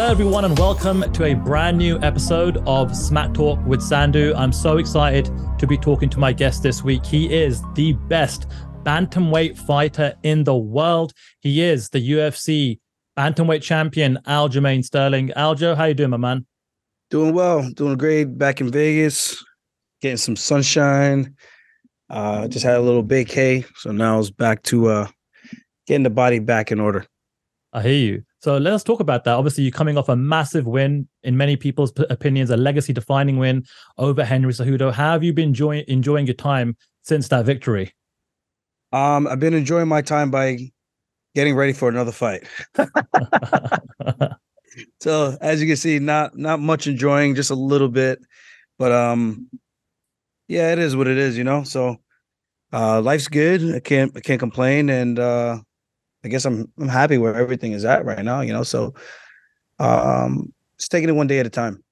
Hello, everyone, and welcome to a brand new episode of Smack Talk with Sandhu. I'm so excited to be talking to my guest this week. He is the best bantamweight fighter in the world. He is the UFC bantamweight champion, Aljamain Sterling. Aljo, how you doing, my man? Doing well, doing great. Back in Vegas, getting some sunshine. Uh, just had a little vacay, so now it's back to uh, getting the body back in order. I hear you. So let's talk about that. Obviously, you're coming off a massive win, in many people's opinions, a legacy-defining win over Henry Cejudo. How have you been enjoying enjoying your time since that victory? Um, I've been enjoying my time by getting ready for another fight. so as you can see, not not much enjoying, just a little bit, but um, yeah, it is what it is, you know. So uh, life's good. I can't I can't complain, and uh, I guess I'm I'm happy where everything is at right now, you know. So um just taking it one day at a time.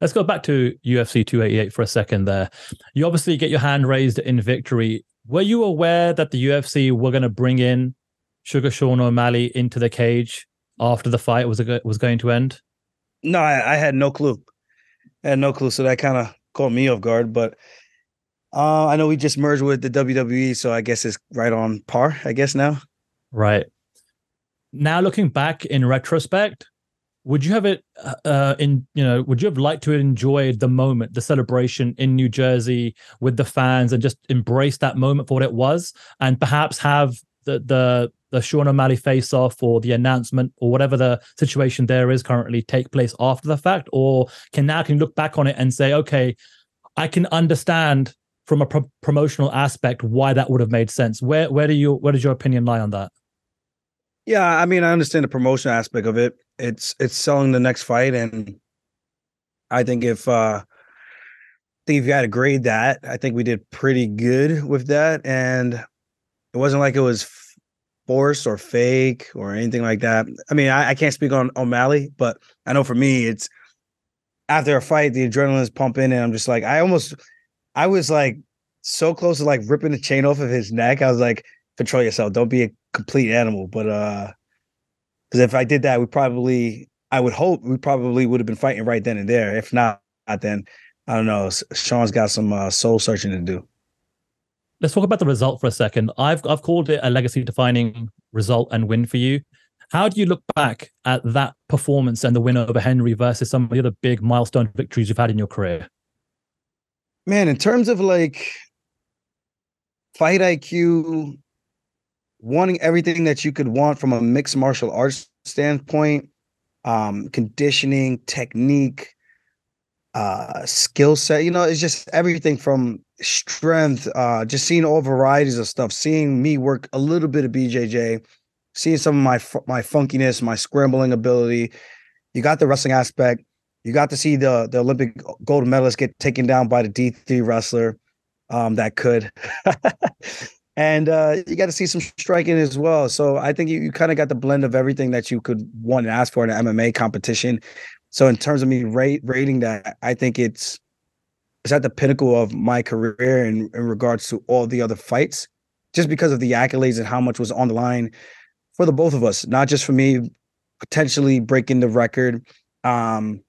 Let's go back to UFC 288 for a second there. You obviously get your hand raised in victory. Were you aware that the UFC were going to bring in Suga Sean O'Malley into the cage after the fight was a, was going to end? No, I, I had no clue. I had no clue, so that kind of caught me off guard. But uh, I know we just merged with the WWE, so I guess it's right on par. I guess now. Right. Now looking back in retrospect, would you have it uh, uh, in you know would you have liked to enjoy the moment the celebration in new jersey with the fans and just embrace that moment for what it was? And perhaps have the the the Sean O'Malley face off or the announcement or whatever the situation there is currently take place after the fact? Or can now can look back on it and say okay i can understand from a pro- promotional aspect why that would have made sense. Where where do you where does your opinion lie on that yeah, I mean, I understand the promotion aspect of it. It's it's selling the next fight, and I think if uh I think if you had to grade that, I think we did pretty good with that, and it wasn't like it was forced or fake or anything like that. I mean, I, I can't speak on O'Malley, but I know for me, it's after a fight, the adrenaline's pumping, and I'm just like, I almost, I was like so close to like ripping the chain off of his neck. I was like, control yourself. Don't be a complete animal. But uh because if I did that, we probably I would hope we probably would have been fighting right then and there. If not, then I don't know. Sean's got some uh, soul searching to do. Let's talk about the result for a second. I've I've called it a legacy defining result and win for you. How do you look back at that performance and the win over Henry versus some of the other big milestone victories you've had in your career? Man, in terms of like fight IQ, wanting everything that you could want from a mixed martial arts standpoint, um, conditioning, technique, uh, skill set. You know, it's just everything from strength, uh, just seeing all varieties of stuff, seeing me work a little bit of BJJ, seeing some of my my funkiness, my scrambling ability. You got the wrestling aspect. You got to see the the Olympic gold medalist get taken down by the D three wrestler um, that could. and uh, you got to see some striking as well. So I think you, you kind of got the blend of everything that you could want and ask for in an MMA competition. So in terms of me rate rating that, I think it's it's at the pinnacle of my career in, in regards to all the other fights, just because of the accolades and how much was on the line for the both of us, not just for me potentially breaking the record, um,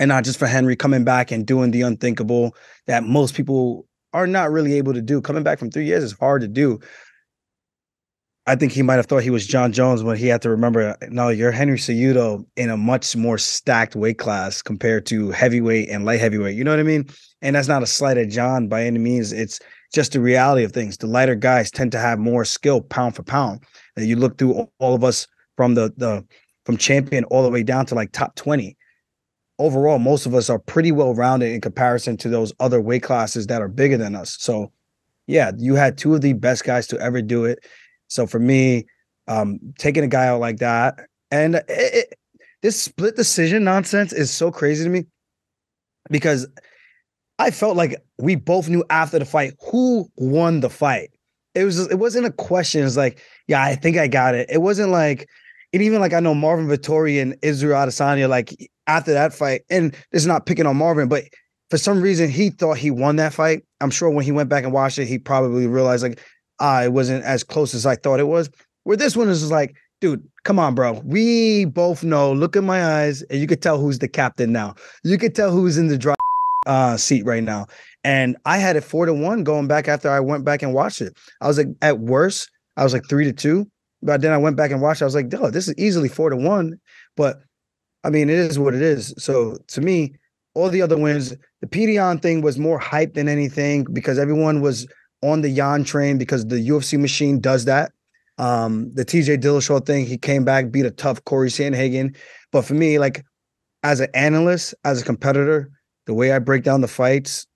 and not just for Henry coming back and doing the unthinkable that most people are not really able to do. Coming back from three years is hard to do. I think he might have thought he was Jon Jones when he had to remember, no, you're Henry Cejudo in a much more stacked weight class compared to heavyweight and light heavyweight. You know what I mean? And that's not a slight at Jon by any means. It's just the reality of things. The lighter guys tend to have more skill pound for pound. And you look through all of us from the the from champion all the way down to like top 20 overall, most of us are pretty well rounded in comparison to those other weight classes that are bigger than us. So, yeah, you had two of the best guys to ever do it. So for me, um, taking a guy out like that, and it, it, this split decision nonsense is so crazy to me because I felt like we both knew after the fight who won the fight. It was it wasn't a question. It's like, yeah, I think I got it. It wasn't like, and even like I know Marvin Vettori and Israel Adesanya, like after that fight, and this is not picking on Marvin, but for some reason he thought he won that fight. I'm sure when he went back and watched it, he probably realized like, ah, it wasn't as close as I thought it was. Where this one is like, dude, Come on, bro. We both know. Look in my eyes, and you could tell who's the captain now. You could tell who's in the drive uh, seat right now. And I had it four to one going back after I went back and watched it. I was like, at worst, I was like three to two. But then I went back and watched. It. I was like, oh, this is easily four to one. But I mean, it is what it is. So to me, all the other wins, the PDN thing was more hype than anything because everyone was on the Yan train because the UFC machine does that. Um, the TJ Dillashaw thing, he came back, beat a tough Corey Sandhagen. But for me, like as an analyst, as a competitor, the way I break down the fights,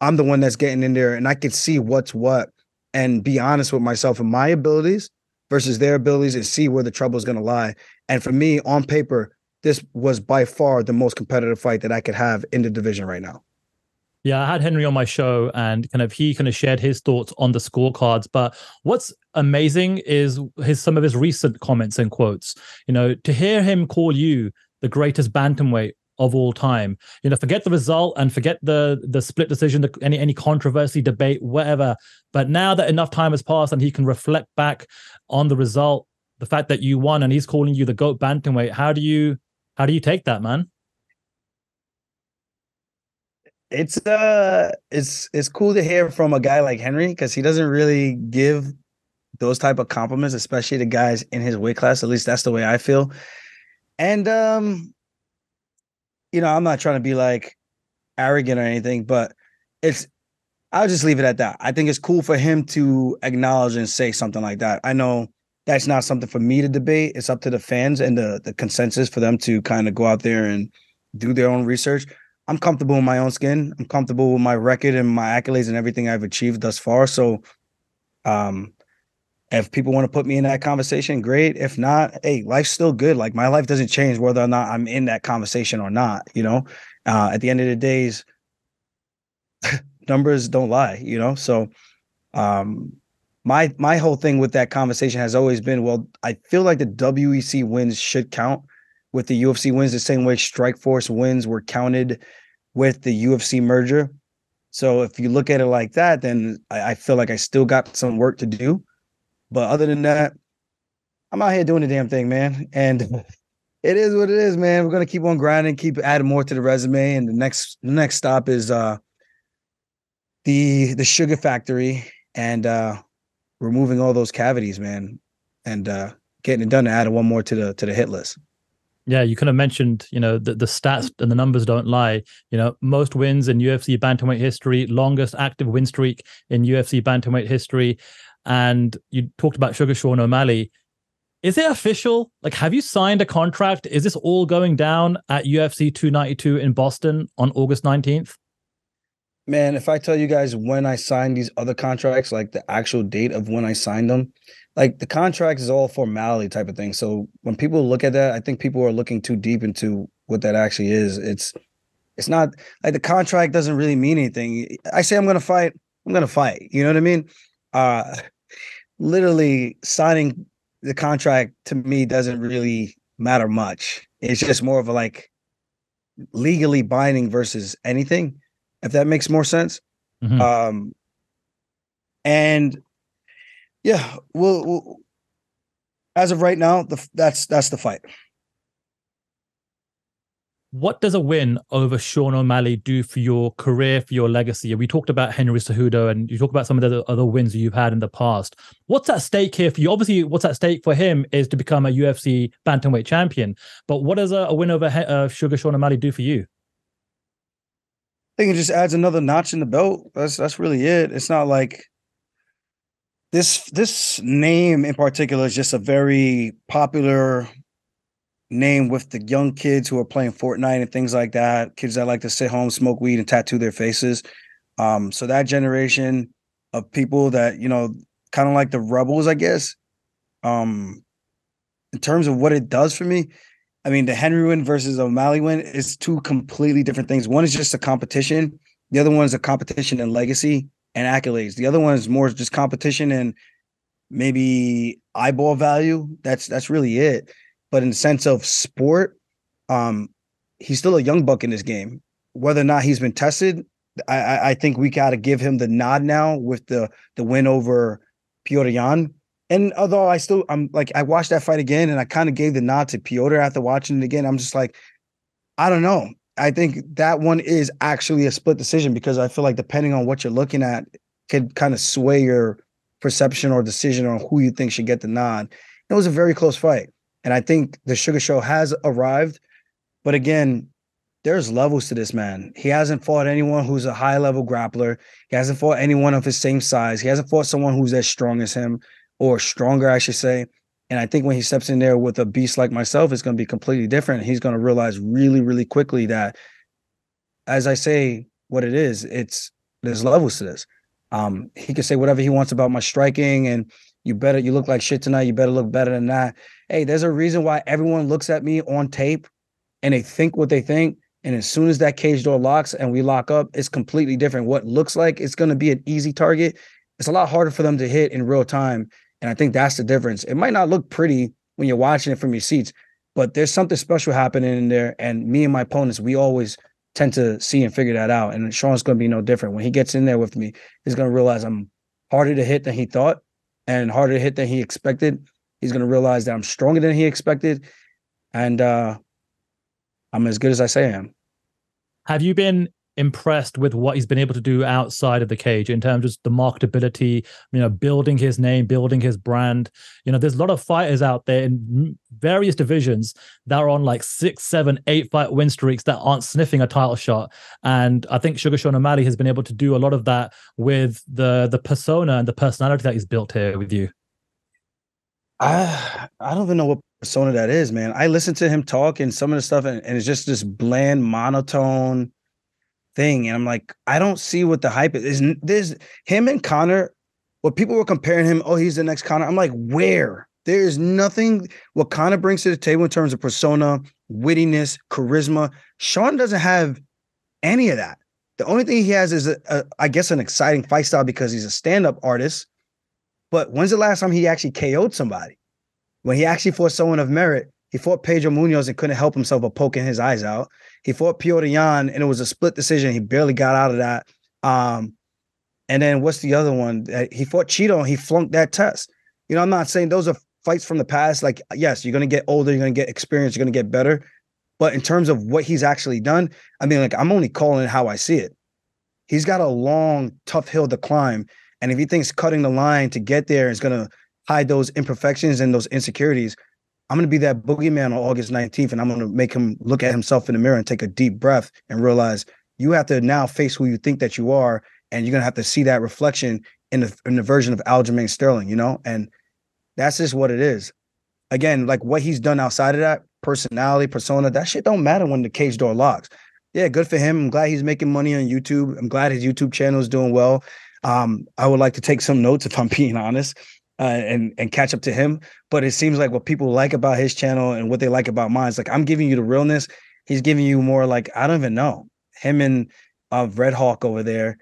I'm the one that's getting in there and I can see what's what and be honest with myself and my abilities versus their abilities and see where the trouble is going to lie. And for me, on paper, this was by far the most competitive fight that I could have in the division right now. Yeah, I had Henry on my show and kind of he kind of shared his thoughts on the scorecards. But what's amazing is his some of his recent comments and quotes. You know, to hear him call you the greatest bantamweight of all time. You know, forget the result and forget the the split decision, the, any any controversy, debate, whatever. But now that enough time has passed and he can reflect back on the result, the fact that you won, and he's calling you the goat bantamweight. How do you how do you take that, man? It's uh, it's it's cool to hear from a guy like Henry because he doesn't really give those type of compliments, especially to guys in his weight class. At least that's the way I feel. And um, you know, I'm not trying to be like arrogant or anything, but it's I'll just leave it at that. I think it's cool for him to acknowledge and say something like that. I know that's not something for me to debate. It's up to the fans and the the consensus for them to kind of go out there and do their own research. I'm comfortable in my own skin. I'm comfortable with my record and my accolades and everything I've achieved thus far. So um if people want to put me in that conversation, great. If not, hey, life's still good. Like my life doesn't change whether or not I'm in that conversation or not. You know, uh, at the end of the days, numbers don't lie. You know, so um, my my whole thing with that conversation has always been, well, I feel like the WEC wins should count with the UFC wins the same way Strikeforce wins were counted with the UFC merger. So if you look at it like that, then I, I feel like I still got some work to do. But other than that, I'm out here doing the damn thing, man. And it is what it is, man. We're gonna keep on grinding, keep adding more to the resume. And the next the next stop is uh the the sugar factory and uh removing all those cavities, man. And uh getting it done to add one more to the to the hit list. Yeah, you kind of mentioned, you know, the, the stats and the numbers don't lie. You know, most wins in UFC bantamweight history, longest active win streak in UFC bantamweight history and you talked about Suga Sean O'Malley. Is it official? Like, have you signed a contract? Is this all going down at UFC 292 in Boston on August 19th? Man, if I tell you guys when I signed these other contracts, like the actual date of when I signed them, like the contract is all formality type of thing. So when people look at that, I think people are looking too deep into what that actually is. It's it's not like the contract doesn't really mean anything. I say I'm gonna fight, I'm gonna fight. You know what I mean? Uh literally signing the contract to me doesn't really matter much. It's just more of a like legally binding versus anything, if that makes more sense. Mm-hmm. Um, and yeah, we'll, we'll, as of right now, the that's that's the fight what does a win over Sean O'Malley do for your career, for your legacy? We talked about Henry Cejudo and you talk about some of the other wins you've had in the past. What's at stake here for you? Obviously, what's at stake for him is to become a UFC bantamweight champion. But what does a, a win over uh, Suga Sean O'Malley do for you? I think it just adds another notch in the belt. That's that's really it. It's not like this this name in particular is just a very popular name with the young kids who are playing Fortnite and things like that, kids that like to sit home, smoke weed, and tattoo their faces. Um, so that generation of people that, you know, kind of like the rebels, I guess. Um, in terms of what it does for me, I mean, the Henry win versus O'Malley win is two completely different things. One is just a competition. The other one is a competition in legacy and accolades. The other one is more just competition and maybe eyeball value. That's that's really it. But in the sense of sport, um, he's still a young buck in this game. Whether or not he's been tested, I, I think we got to give him the nod now with the the win over Petr Yan. And although I still, I'm like, I watched that fight again, and I kind of gave the nod to Petr after watching it again. I'm just like, I don't know. I think that one is actually a split decision because I feel like depending on what you're looking at, could kind of sway your perception or decision on who you think should get the nod. It was a very close fight. And I think the Suga Show has arrived. But again, there's levels to this man. He hasn't fought anyone who's a high level grappler. He hasn't fought anyone of his same size. He hasn't fought someone who's as strong as him or stronger, I should say. And I think when he steps in there with a beast like myself, it's going to be completely different. He's going to realize really, really quickly that, as I say, what it is, it's there's levels to this. Um, he can say whatever he wants about my striking, and you better you look like shit tonight. You better look better than that. Hey, there's a reason why everyone looks at me on tape, and they think what they think. And as soon as that cage door locks and we lock up, it's completely different. What looks like it's going to be an easy target, it's a lot harder for them to hit in real time. And I think that's the difference. It might not look pretty when you're watching it from your seats, but there's something special happening in there. And me and my opponents, we always tend to see and figure that out. And Sean's going to be no different. When he gets in there with me, he's going to realize I'm harder to hit than he thought and harder to hit than he expected. He's going to realize that I'm stronger than he expected. And uh, I'm as good as I say I am. Have you been impressed with what he's been able to do outside of the cage in terms of the marketability, you know, building his name, building his brand. You know, there's a lot of fighters out there in various divisions that are on like six, seven, eight fight win streaks that aren't sniffing a title shot. And I think Suga Sean O'Malley has been able to do a lot of that with the the persona and the personality that he's built here with you. I I don't even know what persona that is, man. I listen to him talk and some of the stuff, and, and it's just this bland monotone thing. And I'm like, I don't see what the hype is. There's him and Conor. What people were comparing him, oh, he's the next Conor. I'm like, where? There's nothing what Conor brings to the table in terms of persona, wittiness, charisma. Sean doesn't have any of that. The only thing he has is, a, a, I guess, an exciting fight style because he's a stand-up artist. But when's the last time he actually KO'd somebody? When he actually fought someone of merit, he fought Pedro Munhoz and couldn't help himself but poking his eyes out. He fought Petr Yan and it was a split decision. He barely got out of that. Um, and then what's the other one? He fought Chito and he flunked that test. You know, I'm not saying those are fights from the past. Like, yes, you're going to get older, you're to get experience, you're going to get better. But in terms of what he's actually done, I mean, like, I'm only calling it how I see it. He's got a long, tough hill to climb. And if he thinks cutting the line to get there is going to hide those imperfections and those insecurities, I'm going to be that boogeyman on August 19th, and I'm going to make him look at himself in the mirror and take a deep breath and realize you have to now face who you think that you are, and you're going to have to see that reflection in the in the version of Aljamain Sterling, you know, and that's just what it is. Again, like what he's done outside of that personality, persona, that shit don't matter when the cage door locks. Yeah, good for him. I'm glad he's making money on YouTube. I'm glad his YouTube channel is doing well. Um, I would like to take some notes if I'm being honest uh, and and catch up to him. But it seems like what people like about his channel and what they like about mine is like I'm giving you the realness. He's giving you more like I don't even know him and uh, Red Hawk over there.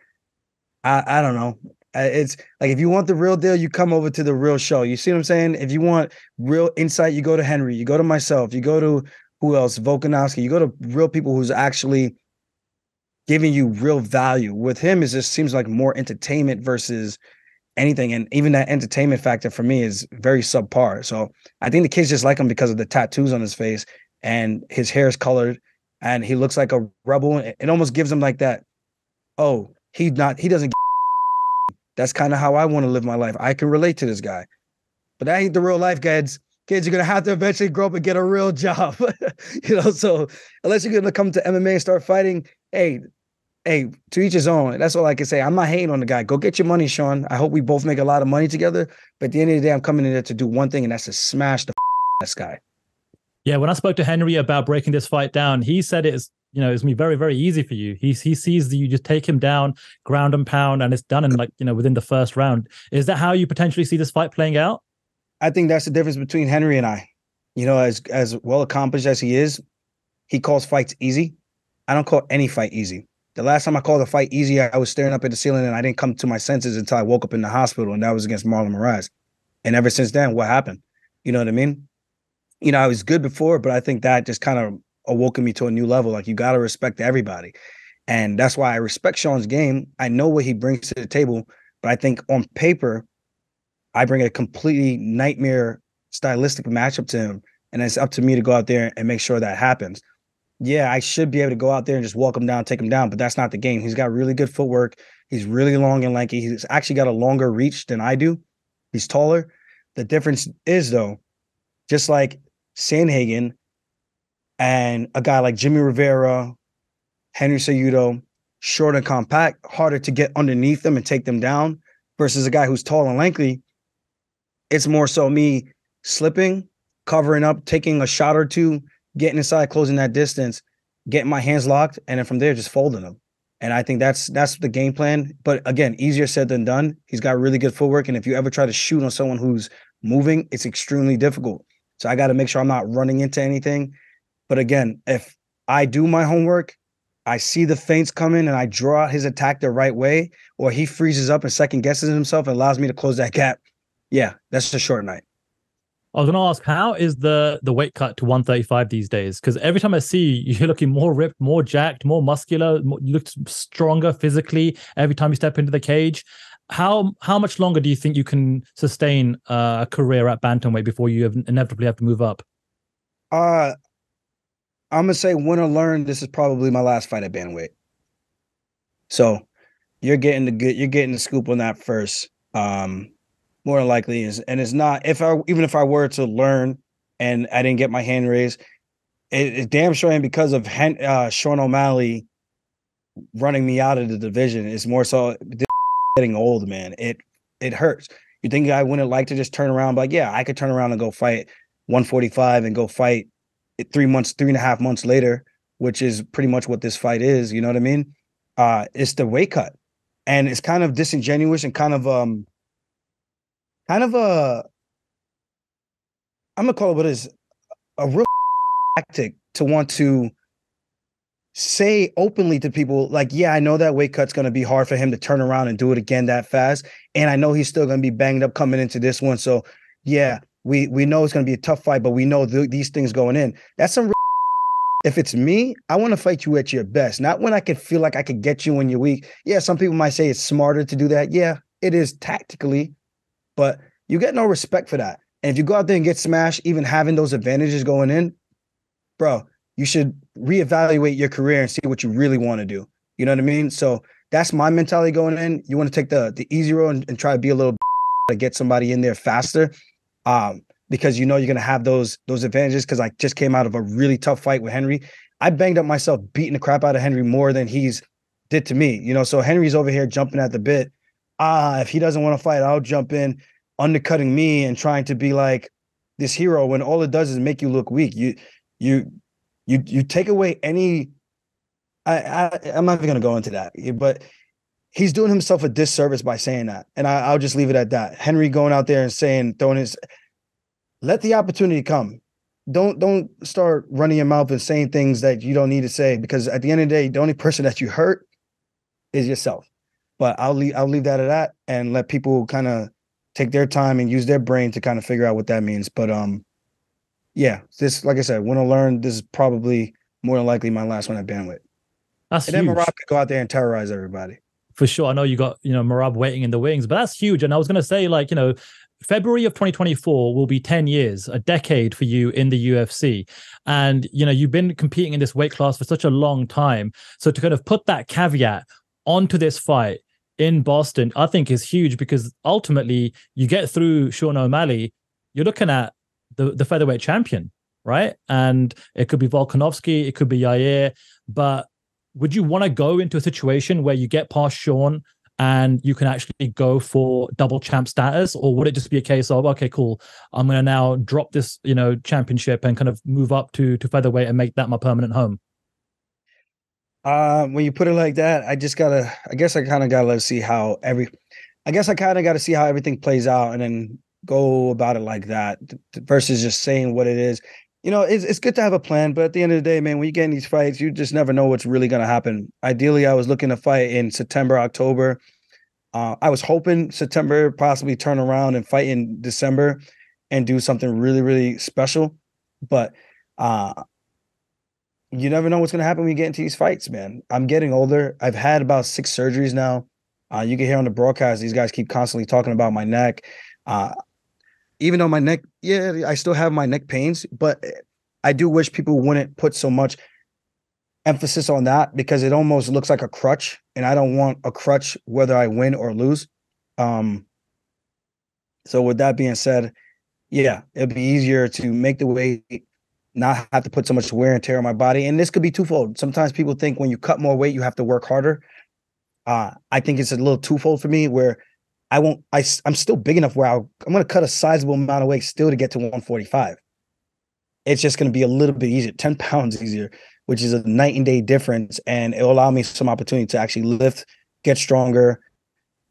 I I don't know. It's like if you want the real deal, you come over to the real show. You see what I'm saying? If you want real insight, you go to Henry. You go to myself. You go to who else? Volkanovski. You go to real people who's actually giving you real value. With him, it just seems like more entertainment versus anything. And even that entertainment factor for me is very subpar. So I think the kids just like him because of the tattoos on his face and his hair is colored and he looks like a rebel. It almost gives him like that. Oh, he not he doesn't. That's kind of how I want to live my life. I can relate to this guy, but that ain't the real life, kids. Kids, you're gonna have to eventually grow up and get a real job. you know, so unless you're gonna come to MMA and start fighting, hey, hey, to each his own. That's all I can say. I'm not hating on the guy. Go get your money, Sean. I hope we both make a lot of money together. But at the end of the day, I'm coming in there to do one thing, and that's to smash the this guy. Yeah, when I spoke to Henry about breaking this fight down, he said it's you know it's gonna be very very easy for you. He he sees that you just take him down, ground and pound, and it's done in like you know within the first round. Is that how you potentially see this fight playing out? I think that's the difference between Henry and I. You know, as as well accomplished as he is, he calls fights easy. I don't call any fight easy. The last time I called a fight easy, I was staring up at the ceiling and I didn't come to my senses until I woke up in the hospital, and that was against Marlon Moraes. And ever since then, what happened? You know what I mean? You know, I was good before, but I think that just kind of awoken me to a new level. Like you got to respect everybody. And that's why I respect Sean's game. I know what he brings to the table, but I think on paper, I bring a completely nightmare stylistic matchup to him, and it's up to me to go out there and make sure that happens. Yeah, I should be able to go out there and just walk him down, take him down, but that's not the game. He's got really good footwork. He's really long and lanky. He's actually got a longer reach than I do. He's taller. The difference is though, just like Sandhagen and a guy like Jimmy Rivera, Henry Cejudo, short and compact, harder to get underneath them and take them down versus a guy who's tall and lanky. It's more so me slipping, covering up, taking a shot or two, getting inside, closing that distance, getting my hands locked, and then from there just folding them. And I think that's that's the game plan. But again, easier said than done. He's got really good footwork, and if you ever try to shoot on someone who's moving, it's extremely difficult. So I got to make sure I'm not running into anything. But again, if I do my homework, I see the feints coming and I draw out his attack the right way, or he freezes up and second guesses himself and allows me to close that gap. Yeah, that's a short night. I was going to ask, how is the the weight cut to 135 these days? Because every time I see you, you're looking more ripped, more jacked, more muscular, more, you look stronger physically every time you step into the cage. How how much longer do you think you can sustain uh, a career at bantamweight before you inevitably have to move up? Uh, I'm gonna say or learn. This is probably my last fight at bantamweight. So you're getting the good. You're getting the scoop on that first. Um, more than likely is, and it's not. If I even if I were to learn and I didn't get my hand raised, it, it's damn sure and because of Hen, uh, Sean O'Malley running me out of the division. It's more so getting old, man. It it hurts. You think I wouldn't like to just turn around, like, yeah, I could turn around and go fight 145 and go fight three months, three and a half months later, which is pretty much what this fight is. You know what I mean? Uh, it's the weight cut, and it's kind of disingenuous and kind of um, kind of a. I'm gonna call it what is a real tactic to want to say openly to people like yeah i know that weight cut's going to be hard for him to turn around and do it again that fast and i know he's still going to be banged up coming into this one so yeah we we know it's going to be a tough fight but we know th- these things going in that's some if it's me i want to fight you at your best not when i can feel like i could get you when you're weak yeah some people might say it's smarter to do that yeah it is tactically but you get no respect for that and if you go out there and get smashed even having those advantages going in bro you should reevaluate your career and see what you really want to do. You know what I mean? So that's my mentality going in. You want to take the the easy road and, and try to be a little to get somebody in there faster. Um, because you know you're gonna have those those advantages. Because I just came out of a really tough fight with Henry. I banged up myself, beating the crap out of Henry more than he's did to me. You know, so Henry's over here jumping at the bit. Ah, if he doesn't want to fight, I'll jump in, undercutting me and trying to be like this hero when all it does is make you look weak. You you you you take away any. I, I I'm not even gonna go into that, but he's doing himself a disservice by saying that, and I, I'll just leave it at that. Henry going out there and saying, throwing his, let the opportunity come. Don't don't start running your mouth and saying things that you don't need to say because at the end of the day, the only person that you hurt is yourself. But I'll leave I'll leave that at that and let people kind of take their time and use their brain to kind of figure out what that means. But um, yeah, this like I said, want to learn. This is probably more than likely my last one at bantamweight. That's and huge. then Merab could go out there and terrorize everybody. For sure. I know you got, you know, Merab waiting in the wings, but that's huge. And I was gonna say, like, you know, February of 2024 will be 10 years, a decade for you in the UFC. And, you know, you've been competing in this weight class for such a long time. So to kind of put that caveat onto this fight in Boston, I think is huge because ultimately you get through Sean O'Malley, you're looking at the, the featherweight champion, right? And it could be Volkanovski, it could be Yair, but would you want to go into a situation where you get past Sean and you can actually go for double champ status or would it just be a case of okay cool i'm going to now drop this you know championship and kind of move up to to featherweight and make that my permanent home uh when you put it like that i just gotta i guess i kind of gotta see how every i guess i kind of gotta see how everything plays out and then go about it like that versus just saying what it is. You know, it's, it's good to have a plan, but at the end of the day, man, when you get in these fights, you just never know what's really to happen. Ideally, I was looking to fight in September, October. Uh, I was hoping September possibly turn around and fight in December and do something really, really special. But uh, you never know what's going to happen when you get into these fights, man. I'm getting older. I've had about six surgeries now. Uh, you can hear on the broadcast, these guys keep constantly talking about my neck Uh, even though my neck, yeah, I still have my neck pains, but I do wish people wouldn't put so much emphasis on that because it almost looks like a crutch, and I don't want a crutch whether I win or lose. Um, so with that being said, yeah, it'd be easier to make the weight, not have to put so much wear and tear on my body. And this could be twofold. Sometimes people think when you cut more weight, you have to work harder. Uh, I think it's a little twofold for me where I won't. I I'm still big enough where I'll, I'm going to cut a sizable amount of weight still to get to 145. It's just going to be a little bit easier, 10 pounds easier, which is a night and day difference, and it will allow me some opportunity to actually lift, get stronger,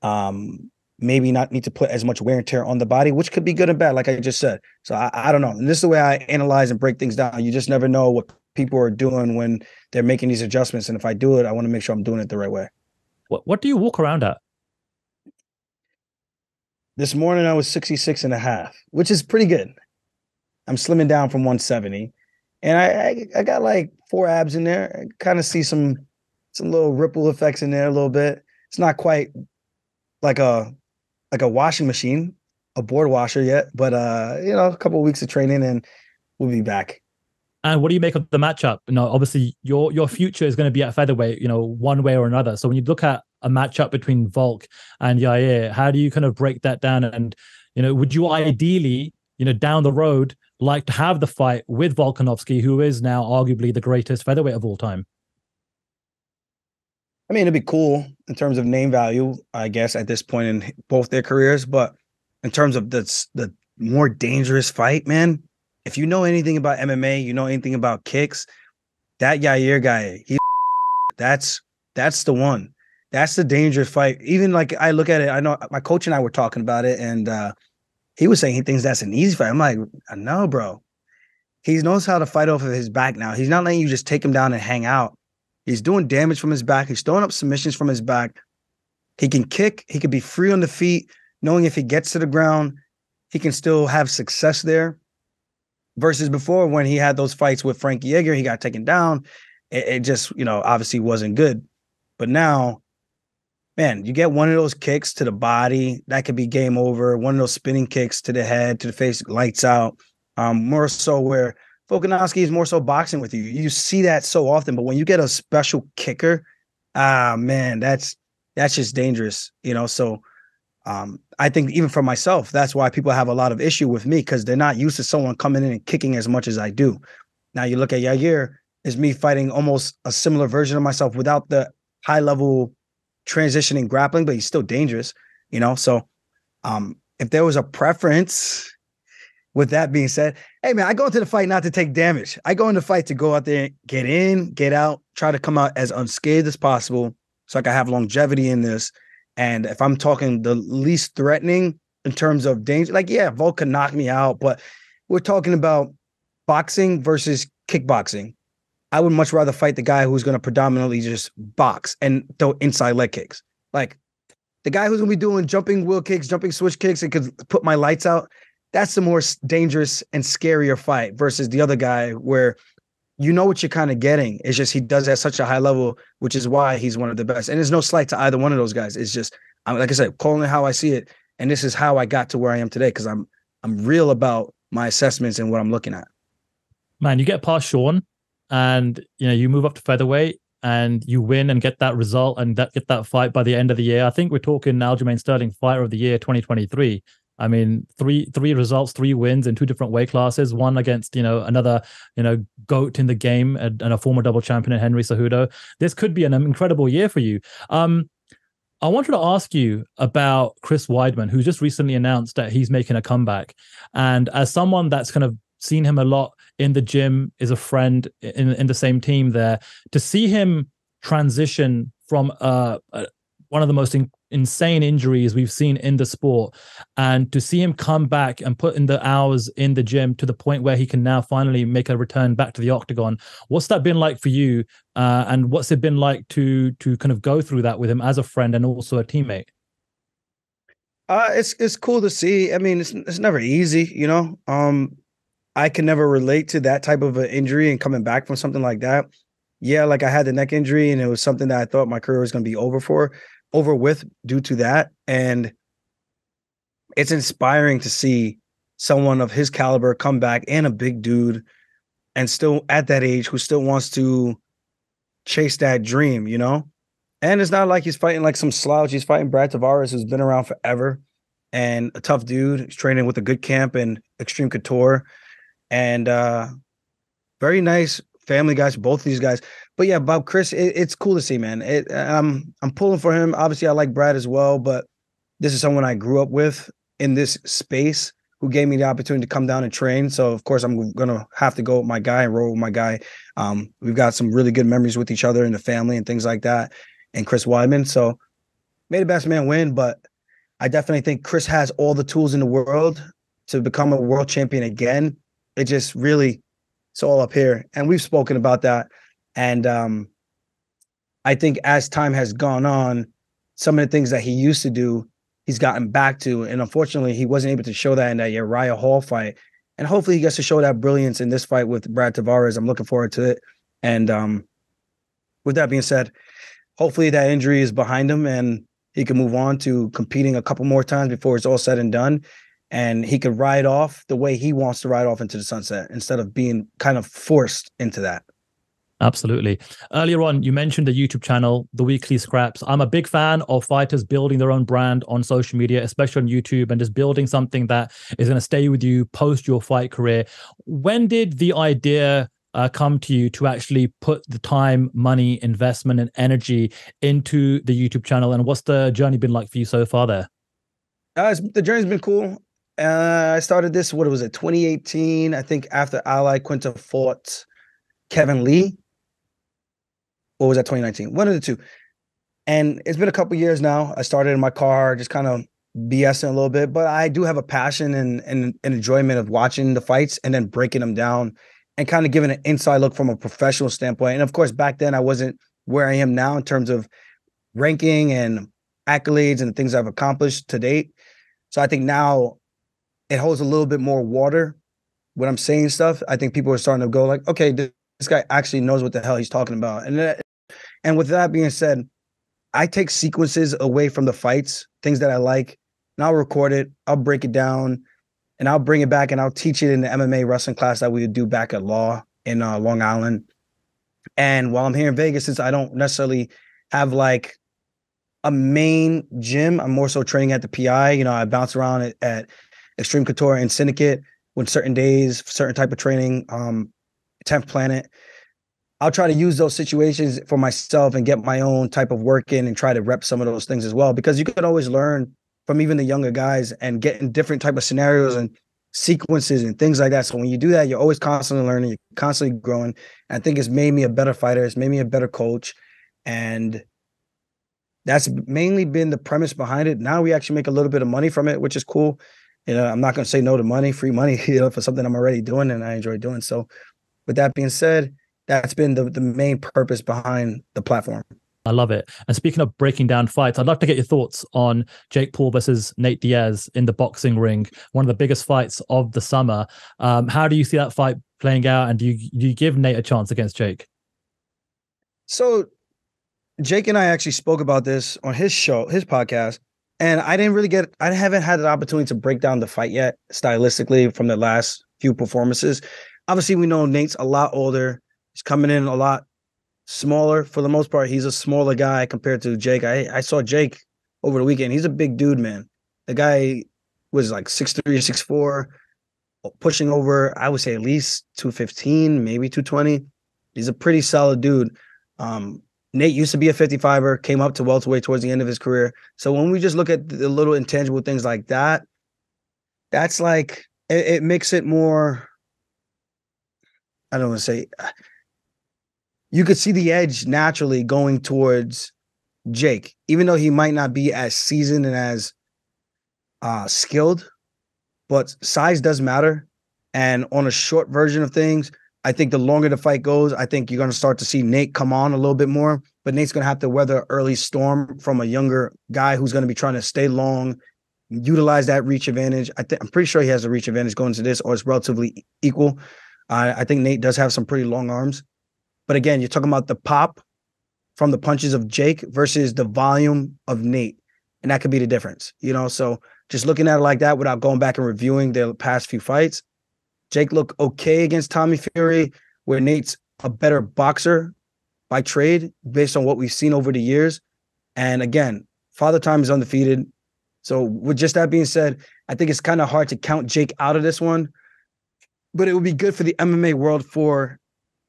um, maybe not need to put as much wear and tear on the body, which could be good and bad, like I just said. So I, I don't know. And this is the way I analyze and break things down. You just never know what people are doing when they're making these adjustments. And if I do it, I want to make sure I'm doing it the right way. What what do you walk around at? This morning I was 66 and a half, which is pretty good. I'm slimming down from 170. And I, I, I got like four abs in there. I kind of see some some little ripple effects in there a little bit. It's not quite like a like a washing machine, a board washer yet, but uh, you know, a couple of weeks of training and we'll be back. And what do you make of the matchup? You know, obviously your your future is going to be at featherweight, you know, one way or another. So when you look at a matchup between Volk and Yair, how do you kind of break that down? And you know, would you ideally, you know, down the road like to have the fight with Volkanovski, who is now arguably the greatest featherweight of all time? I mean, it'd be cool in terms of name value, I guess, at this point in both their careers. But in terms of the the more dangerous fight, man, if you know anything about MMA, you know anything about kicks, that Yair guy, he that's that's the one. That's the dangerous fight. Even like I look at it, I know my coach and I were talking about it, and uh he was saying he thinks that's an easy fight. I'm like, no, bro. He knows how to fight off of his back now. He's not letting you just take him down and hang out. He's doing damage from his back. He's throwing up submissions from his back. He can kick. He can be free on the feet, knowing if he gets to the ground, he can still have success there. Versus before, when he had those fights with Frankie Edgar, he got taken down. It, it just, you know, obviously wasn't good. But now, man, you get one of those kicks to the body, that could be game over. One of those spinning kicks to the head, to the face, lights out. Um, more so where Volkanovski is more so boxing with you. You see that so often, but when you get a special kicker, ah man, that's that's just dangerous, you know. So um, I think even for myself, that's why people have a lot of issue with me because they're not used to someone coming in and kicking as much as I do. Now you look at Yair, is me fighting almost a similar version of myself without the high level transitioning grappling, but he's still dangerous, you know. So um, if there was a preference with that being said, hey man, I go into the fight not to take damage. I go into the fight to go out there, get in, get out, try to come out as unscathed as possible so I can have longevity in this. And if I'm talking the least threatening in terms of danger, like yeah, Volk can knock me out, but we're talking about boxing versus kickboxing. I would much rather fight the guy who's going to predominantly just box and throw inside leg kicks. Like the guy who's going to be doing jumping wheel kicks, jumping switch kicks, and could put my lights out that's the more dangerous and scarier fight versus the other guy where you know what you're kind of getting. It's just he does at such a high level, which is why he's one of the best. And there's no slight to either one of those guys. It's just, I'm like I said, calling it how I see it, and this is how I got to where I am today because I'm I'm real about my assessments and what I'm looking at. Man, you get past Sean, and you know you move up to featherweight, and you win and get that result and that get that fight by the end of the year. I think we're talking Aljamain Sterling Fighter of the Year 2023. I mean, three three results, three wins in two different weight classes. One against you know another you know goat in the game and, and a former double champion, in Henry Cejudo. This could be an incredible year for you. Um, I wanted to ask you about Chris Weidman, who just recently announced that he's making a comeback. And as someone that's kind of seen him a lot in the gym, is a friend in in the same team there, to see him transition from uh, one of the most in- insane injuries we've seen in the sport. And to see him come back and put in the hours in the gym to the point where he can now finally make a return back to the octagon. What's that been like for you? Uh, and what's it been like to to kind of go through that with him as a friend and also a teammate? Uh, it's it's cool to see. I mean, it's it's never easy, you know. Um, I can never relate to that type of an injury and coming back from something like that. Yeah, like I had the neck injury and it was something that I thought my career was going to be over for over with due to that. And it's inspiring to see someone of his caliber come back and a big dude and still at that age who still wants to chase that dream, you know? And it's not like he's fighting like some slouch. He's fighting Brad Tavares, who's been around forever and a tough dude. He's training with a good camp and Extreme Couture. And uh very nice family guys, both these guys. But yeah, Bob Chris, it, it's cool to see, man. It, I'm I'm pulling for him. Obviously, I like Brad as well, but this is someone I grew up with in this space who gave me the opportunity to come down and train. So of course I'm gonna have to go with my guy and roll with my guy. Um, we've got some really good memories with each other and the family and things like that. And Chris Weidman. So made the best man win, but I definitely think Chris has all the tools in the world to become a world champion again. It just really it's all up here. And we've spoken about that. And um, I think as time has gone on, some of the things that he used to do, he's gotten back to. And unfortunately, he wasn't able to show that in that Uriah Hall fight. And hopefully he gets to show that brilliance in this fight with Brad Tavares. I'm looking forward to it. And um, with that being said, hopefully that injury is behind him and he can move on to competing a couple more times before it's all said and done and he could ride off the way he wants to ride off into the sunset instead of being kind of forced into that. Absolutely. Earlier on, you mentioned the YouTube channel, The Weekly Scraps. I'm a big fan of fighters building their own brand on social media, especially on YouTube, and just building something that is going to stay with you post your fight career. When did the idea uh, come to you to actually put the time, money, investment, and energy into the YouTube channel? And what's the journey been like for you so far there? Uh, the journey's been cool. Uh, I started this, what was it, 2018? I think after Al Iaquinta fought Kevin Lee. Or was that 2019? One of the two. And it's been a couple years now. I started in my car, just kind of BSing a little bit, but I do have a passion and, and an enjoyment of watching the fights and then breaking them down and kind of giving an inside look from a professional standpoint. And of course, back then I wasn't where I am now in terms of ranking and accolades and things I've accomplished to date. So I think now it holds a little bit more water when I'm saying stuff. I think people are starting to go like, okay, this guy actually knows what the hell he's talking about. And that, and with that being said, I take sequences away from the fights, things that I like, and I'll record it, I'll break it down, and I'll bring it back and I'll teach it in the MMA wrestling class that we would do back at Law in uh, Long Island. And while I'm here in Vegas, since I don't necessarily have like a main gym, I'm more so training at the PI. You know, I bounce around at, at Extreme Couture and Syndicate when certain days, certain type of training, um, 10th Planet. I'll try to use those situations for myself and get my own type of work in and try to rep some of those things as well because you can always learn from even the younger guys and get in different type of scenarios and sequences and things like that. So when you do that, you're always constantly learning, you're constantly growing. I think it's made me a better fighter. It's made me a better coach. And that's mainly been the premise behind it. Now we actually make a little bit of money from it, which is cool you know, I'm not going to say no to money, free money, you know, for something I'm already doing and I enjoy doing. So, with that being said, that's been the, the main purpose behind the platform. I love it. And speaking of breaking down fights, I'd love to get your thoughts on Jake Paul versus Nate Diaz in the boxing ring, one of the biggest fights of the summer. Um, how do you see that fight playing out? And do you, do you give Nate a chance against Jake? So, Jake and I actually spoke about this on his show, his podcast. And I didn't really get, I haven't had an opportunity to break down the fight yet stylistically from the last few performances. Obviously, we know Nate's a lot older. He's coming in a lot smaller for the most part. He's a smaller guy compared to Jake. I, I saw Jake over the weekend. He's a big dude, man. The guy was like 6'3 or 6'4, pushing over, I would say at least 215, maybe 220. He's a pretty solid dude. Um, Nate used to be a 55er, came up to welterweight towards the end of his career. So when we just look at the little intangible things like that, that's like it, it makes it more. I don't want to say. You could see the edge naturally going towards Jake, even though he might not be as seasoned and as uh, skilled, but size does matter. And on a short version of things, I think the longer the fight goes, I think you're going to start to see Nate come on a little bit more. But Nate's going to have to weather early storm from a younger guy who's going to be trying to stay long, utilize that reach advantage. I think I'm pretty sure he has a reach advantage going to this, or it's relatively equal. Uh, I think Nate does have some pretty long arms. But again, you're talking about the pop from the punches of Jake versus the volume of Nate. And that could be the difference, you know? So just looking at it like that without going back and reviewing the past few fights, Jake looked okay against Tommy Fury, where Nate's a better boxer by trade based on what we've seen over the years. And again, Father Time is undefeated. So with just that being said, I think it's kind of hard to count Jake out of this one. But it would be good for the MMA world for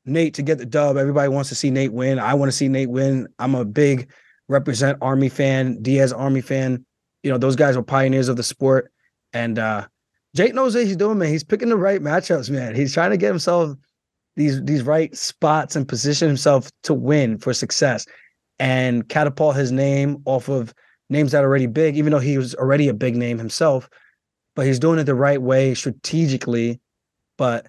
Nate to get the dub. Everybody wants to see Nate win. I want to see Nate win. I'm a big represent Army fan, Diaz Army fan. You know, those guys were pioneers of the sport. And uh Jake knows what he's doing, man. He's picking the right matchups, man. He's trying to get himself these these right spots and position himself to win for success and catapult his name off of names that are already big, even though he was already a big name himself. But he's doing it the right way strategically. But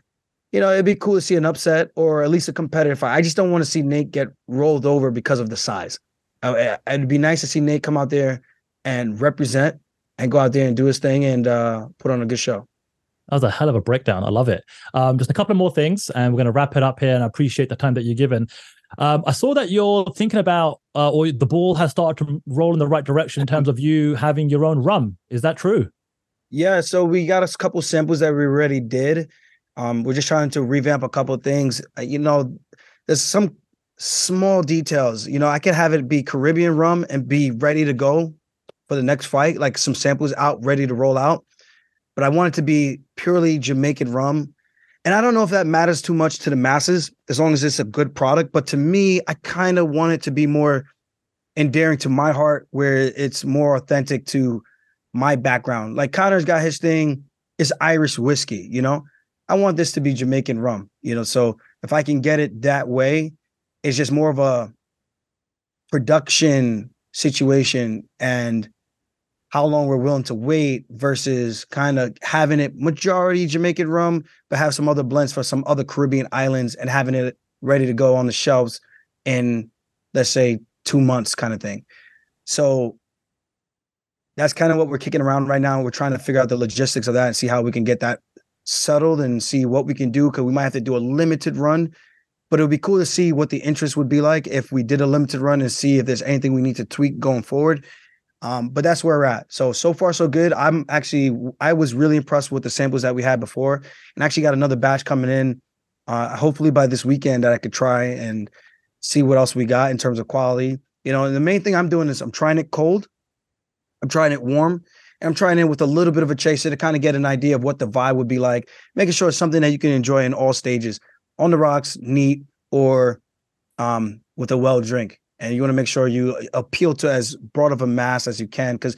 you know, it'd be cool to see an upset or at least a competitive fight. I just don't want to see Nate get rolled over because of the size. It'd be nice to see Nate come out there and represent and go out there and do his thing and uh, put on a good show. That was a hell of a breakdown. I love it. Um, just a couple of more things, and we're going to wrap it up here. And I appreciate the time that you're given. Um, I saw that you're thinking about, uh, or the ball has started to roll in the right direction in terms of you having your own rum. Is that true? Yeah. So we got a couple samples that we already did. Um, we're just trying to revamp a couple things. Uh, you know, there's some small details. You know, I can have it be Caribbean rum and be ready to go for the next fight, like some samples out ready to roll out but I want it to be purely Jamaican rum. And I don't know if that matters too much to the masses as long as it's a good product. But to me, I kind of want it to be more endearing to my heart, where it's more authentic to my background. Like Conor's got his thing it's Irish whiskey, you know? I want this to be Jamaican rum, you know? So if I can get it that way, it's just more of a production situation and how long we're willing to wait versus kind of having it majority Jamaican rum, but have some other blends for some other Caribbean islands and having it ready to go on the shelves in, let's say, two months kind of thing. So that's kind of what we're kicking around right now. We're trying to figure out the logistics of that and see how we can get that settled and see what we can do because we might have to do a limited run. But it would be cool to see what the interest would be like if we did a limited run and see if there's anything we need to tweak going forward. Um, but that's where we're at. So so far so good. I'm actually I was really impressed with the samples that we had before, and actually got another batch coming in. Uh, hopefully by this weekend that I could try and see what else we got in terms of quality. You know, and the main thing I'm doing is I'm trying it cold, I'm trying it warm, and I'm trying it with a little bit of a chaser to kind of get an idea of what the vibe would be like, making sure it's something that you can enjoy in all stages, on the rocks, neat, or um, with a well drink and you want to make sure you appeal to as broad of a mass as you can because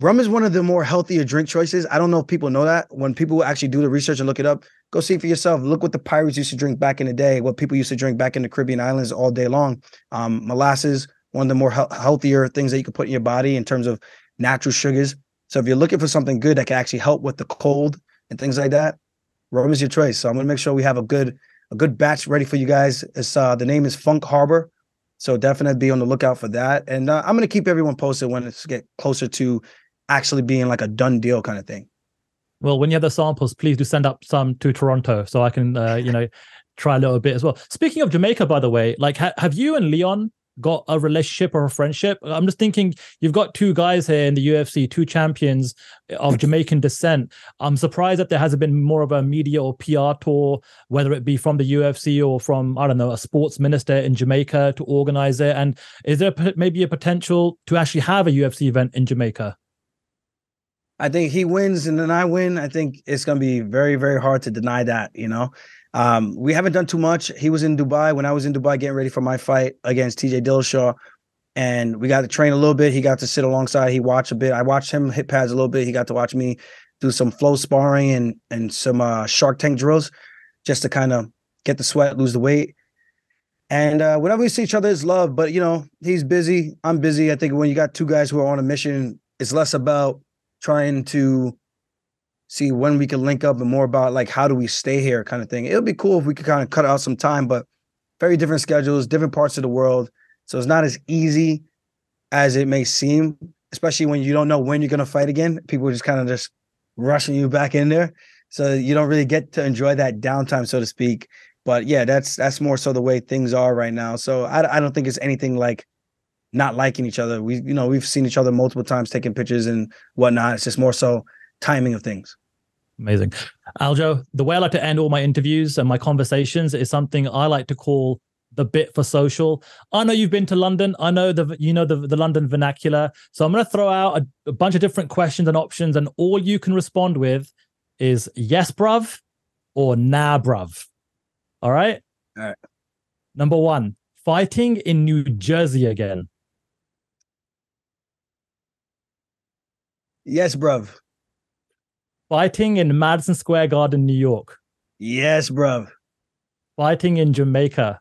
rum is one of the more healthier drink choices. I don't know if people know that. When people actually do the research and look it up, go see for yourself. Look what the pirates used to drink back in the day, what people used to drink back in the Caribbean islands all day long. Um, molasses, one of the more he- healthier things that you can put in your body in terms of natural sugars. So if you're looking for something good that can actually help with the cold and things like that, rum is your choice. So I'm gonna make sure we have a good a good batch ready for you guys. It's uh the name is Funk Harbor. So definitely be on the lookout for that. And uh, I'm going to keep everyone posted when it's get closer to actually being like a done deal kind of thing. Well, when you have the samples, please do send up some to Toronto so I can, uh, you know, try a little bit as well. Speaking of Jamaica, by the way, like ha- have you and Leon got a relationship or a friendship. I'm just thinking you've got two guys here in the UFC, two champions of Jamaican descent. I'm surprised that there hasn't been more of a media or PR tour, whether it be from the UFC or from, I don't know, a sports minister in Jamaica to organize it. And is there maybe a potential to actually have a UFC event in Jamaica? I think he wins and then I win. I think it's going to be very, very hard to deny that, you know? Um, we haven't done too much. He was in Dubai when I was in Dubai getting ready for my fight against TJ Dillashaw. And we got to train a little bit. He got to sit alongside. He watched a bit. I watched him hit pads a little bit. He got to watch me do some flow sparring and and some uh, Shark Tank drills, just to kind of get the sweat, lose the weight. And uh, whenever we see each other, it's love. But you know, he's busy. I'm busy. I think when you got two guys who are on a mission, it's less about trying to see when we can link up and more about like how do we stay here kind of thing. It would be cool if we could kind of cut out some time, but very different schedules, different parts of the world. So it's not as easy as it may seem, especially when you don't know when you're gonna fight again. People just kind of just rushing you back in there. So you don't really get to enjoy that downtime, so to speak. But yeah, that's that's more so the way things are right now. So I, I don't think it's anything like not liking each other. We, you know, we've seen each other multiple times taking pictures and whatnot. It's just more so timing of things. Amazing. Aljo, the way I like to end all my interviews and my conversations is something I like to call the bit for social. I know you've been to London. I know the you know the, the London vernacular. So I'm going to throw out a, a bunch of different questions and options, and all you can respond with is yes, bruv, or nah, bruv. All right. All right. Number one, fighting in New Jersey again. Yes, bruv. Fighting in Madison Square Garden, New York. Yes, bruv. Fighting in Jamaica.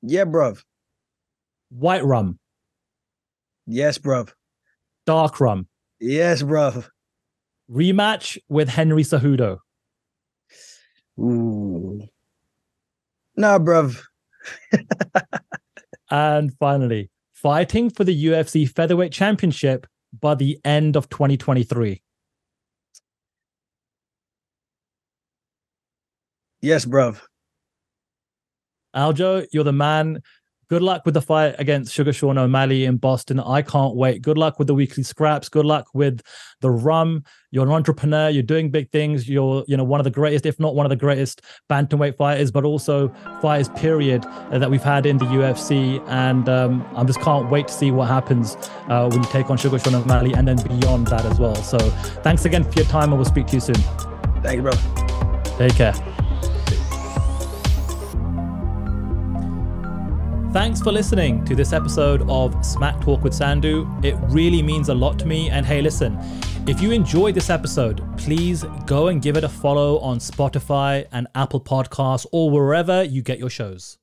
Yeah, bruv. White rum. Yes, bruv. Dark rum. Yes, bruv. Rematch with Henry Cejudo. Ooh. Nah, bruv. and finally, fighting for the UFC Featherweight Championship by the end of 2023. Yes, bruv. Aljo, you're the man. Good luck with the fight against Suga Sean O'Malley in Boston. I can't wait. Good luck with the weekly scraps. Good luck with the rum. You're an entrepreneur. You're doing big things. You're, you know, one of the greatest, if not one of the greatest, bantamweight fighters, but also fighters. Period uh, that we've had in the UFC. And um, I just can't wait to see what happens uh, when you take on Suga Sean O'Malley and then beyond that as well. So thanks again for your time, and we'll speak to you soon. Thank you, bro. Take care. Thanks for listening to this episode of Smack Talk with Sandhu. It really means a lot to me. And hey, listen, if you enjoyed this episode, please go and give it a follow on Spotify and Apple Podcasts or wherever you get your shows.